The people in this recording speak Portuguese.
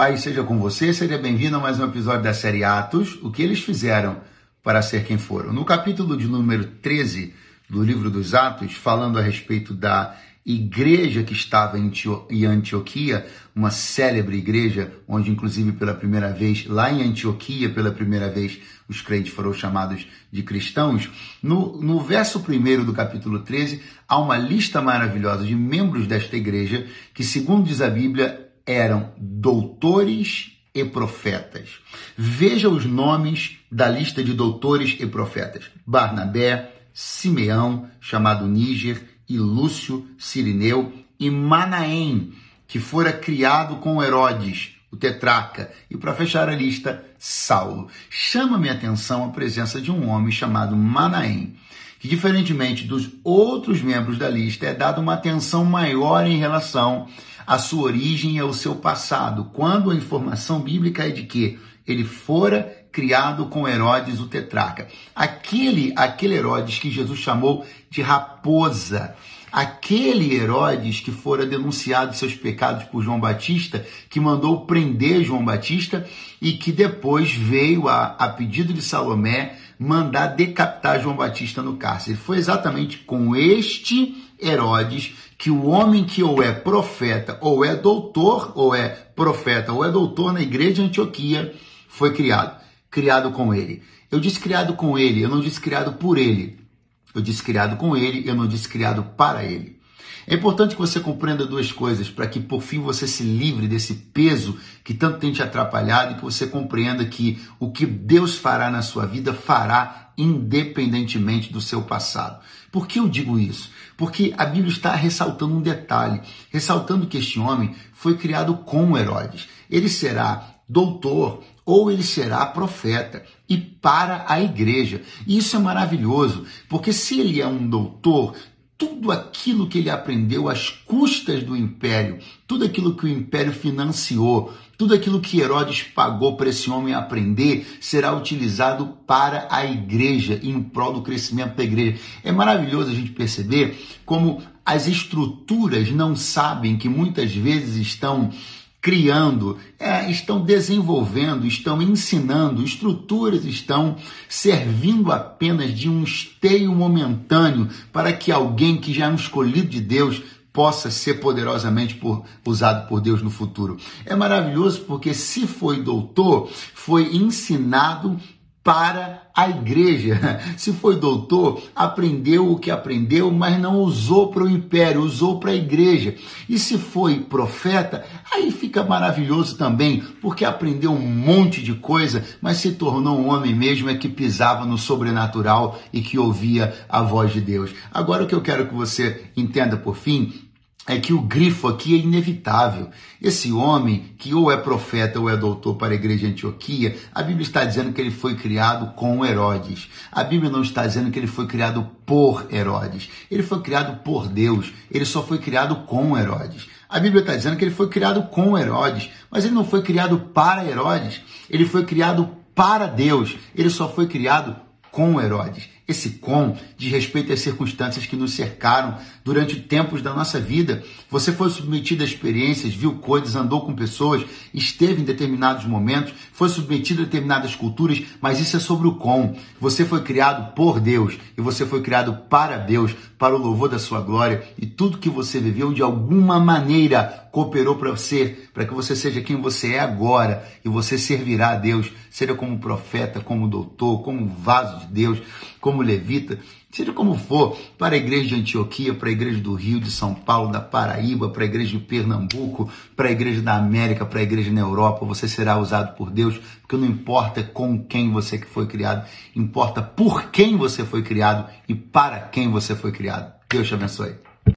Pai seja com você, seja bem-vindo a mais um episódio da série Atos, o que eles fizeram para ser quem foram. No capítulo de número 13 do livro dos Atos, falando a respeito da igreja que estava em Antioquia, uma célebre igreja, onde inclusive pela primeira vez, lá em Antioquia, pela primeira vez, os crentes foram chamados de cristãos. No, no verso 1 do capítulo 13, há uma lista maravilhosa de membros desta igreja, que segundo diz a Bíblia, eram doutores e profetas. Veja os nomes da lista de doutores e profetas: Barnabé, Simeão, chamado Níger, e Lúcio, Sirineu, e Manaém, que fora criado com Herodes, o tetraca, e para fechar a lista, Saulo. Chama-me a atenção a presença de um homem chamado Manaém, que diferentemente dos outros membros da lista é dado uma atenção maior em relação a sua origem é o seu passado, quando a informação bíblica é de que ele fora criado com Herodes o tetraca. Aquele, aquele Herodes que Jesus chamou de raposa. Aquele Herodes que fora denunciado seus pecados por João Batista, que mandou prender João Batista e que depois veio a, a pedido de Salomé mandar decapitar João Batista no cárcere. Foi exatamente com este Herodes que o homem que ou é profeta, ou é doutor, ou é profeta, ou é doutor na igreja de Antioquia, foi criado. Criado com ele. Eu disse criado com ele, eu não disse criado por ele. Eu disse criado com ele, eu não disse criado para ele. É importante que você compreenda duas coisas para que por fim você se livre desse peso que tanto tem te atrapalhado e que você compreenda que o que Deus fará na sua vida fará independentemente do seu passado. Por que eu digo isso? Porque a Bíblia está ressaltando um detalhe, ressaltando que este homem foi criado com Herodes. Ele será doutor ou ele será profeta e para a igreja. E isso é maravilhoso, porque se ele é um doutor, tudo aquilo que ele aprendeu às custas do império, tudo aquilo que o império financiou, tudo aquilo que Herodes pagou para esse homem aprender será utilizado para a igreja, em prol do crescimento da igreja. É maravilhoso a gente perceber como as estruturas não sabem que muitas vezes estão criando, é, estão desenvolvendo, estão ensinando, estruturas estão servindo apenas de um esteio momentâneo para que alguém que já é um escolhido de Deus possa ser poderosamente por, usado por Deus no futuro. É maravilhoso porque se foi doutor, foi ensinado para a igreja. Se foi doutor, aprendeu o que aprendeu, mas não usou para o império, usou para a igreja. E se foi profeta, aí fica maravilhoso também, porque aprendeu um monte de coisa, mas se tornou um homem mesmo é que pisava no sobrenatural e que ouvia a voz de Deus. Agora o que eu quero que você entenda por fim é que o grifo aqui é inevitável. Esse homem, que ou é profeta ou é doutor para a igreja de Antioquia, a Bíblia está dizendo que ele foi criado com Herodes. A Bíblia não está dizendo que ele foi criado por Herodes. Ele foi criado por Deus. Ele só foi criado com Herodes. A Bíblia está dizendo que ele foi criado com Herodes, mas ele não foi criado para Herodes. Ele foi criado para Deus. Ele só foi criado com Herodes. Esse com diz respeito às circunstâncias que nos cercaram durante tempos da nossa vida. Você foi submetido a experiências, viu coisas, andou com pessoas, esteve em determinados momentos, foi submetido a determinadas culturas, mas isso é sobre o com. Você foi criado por Deus e você foi criado para Deus, para o louvor da sua glória e tudo que você viveu de alguma maneira cooperou para você, para que você seja quem você é agora e você servirá a Deus, seja como profeta, como doutor, como vaso de Deus, como levita, seja como for, para a igreja de Antioquia, para a igreja do Rio, de São Paulo, da Paraíba, para a igreja de Pernambuco, para a igreja da América, para a igreja na Europa, você será usado por Deus, porque não importa com quem você foi criado, importa por quem você foi criado e para quem você foi criado. Deus te abençoe.